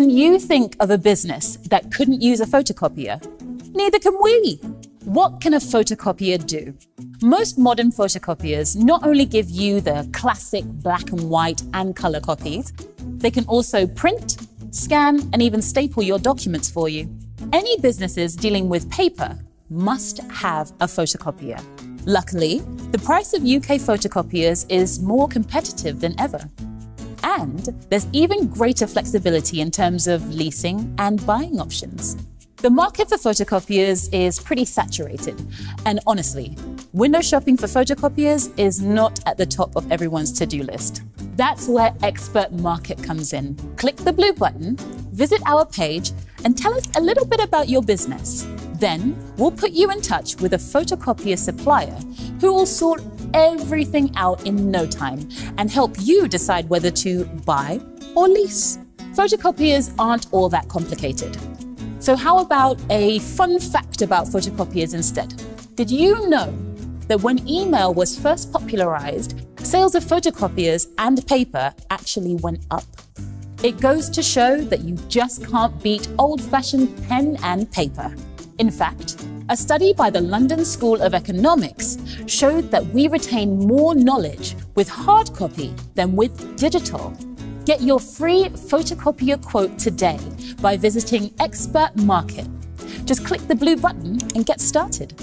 Can you think of a business that couldn't use a photocopier? Neither can we. What can a photocopier do? Most modern photocopiers not only give you the classic black and white and color copies, they can also print, scan, and even staple your documents for you. Any businesses dealing with paper must have a photocopier. Luckily, the price of UK photocopiers is more competitive than ever. And there's even greater flexibility in terms of leasing and buying options. The market for photocopiers is pretty saturated, and honestly, window shopping for photocopiers is not at the top of everyone's to do list. That's where Expert Market comes in. Click the blue button, visit our page, and tell us a little bit about your business. Then we'll put you in touch with a photocopier supplier who will sort everything out in no time and help you decide whether to buy or lease. Photocopiers aren't all that complicated. So, how about a fun fact about photocopiers instead? Did you know that when email was first popularized, sales of photocopiers and paper actually went up? It goes to show that you just can't beat old fashioned pen and paper. In fact, a study by the London School of Economics showed that we retain more knowledge with hard copy than with digital. Get your free photocopier quote today by visiting Expert Market. Just click the blue button and get started.